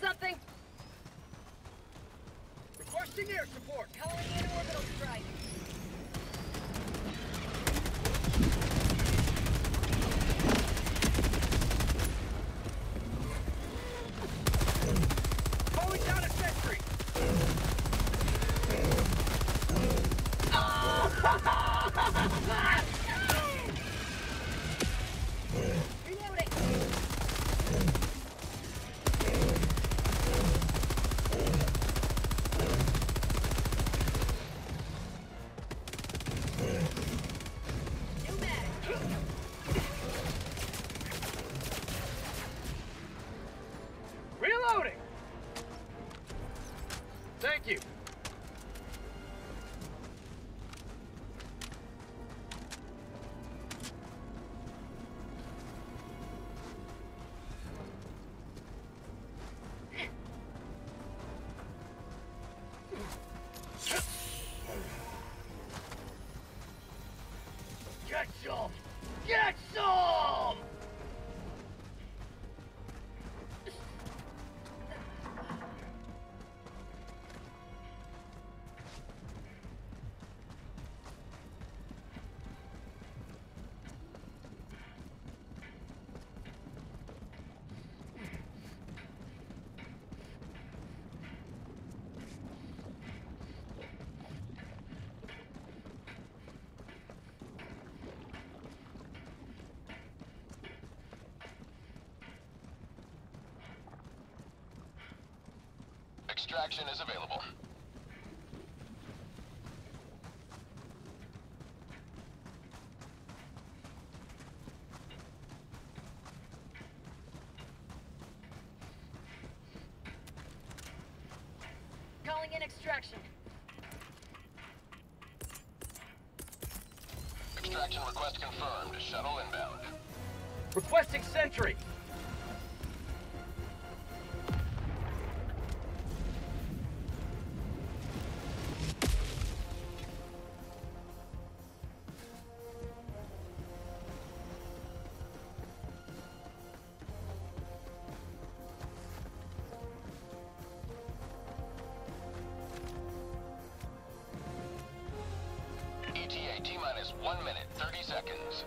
Something? Requesting air support. Calling in orbital Extraction is available. Calling in extraction. Extraction request confirmed. Shuttle inbound. Requesting sentry. One minute, 30 seconds.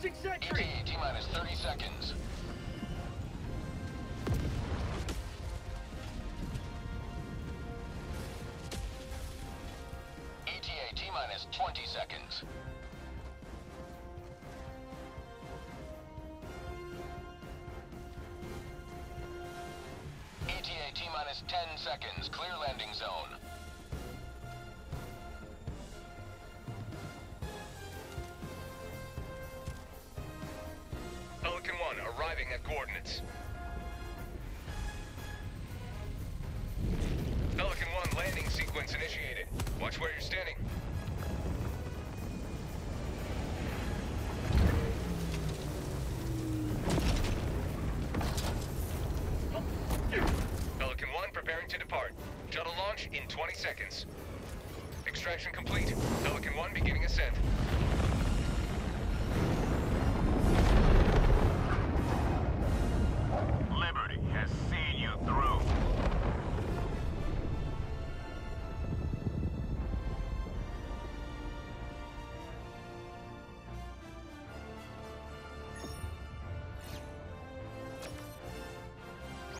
Requesting sentry. ETA T minus 30 seconds. ETA T minus 20 seconds. ETA T minus 10 seconds. Clear landing zone. Arriving at coordinates. Pelican 1 landing sequence initiated. Watch where you're standing. Pelican 1 preparing to depart. Shuttle launch in 20 seconds. Extraction complete. Pelican 1 beginning ascent.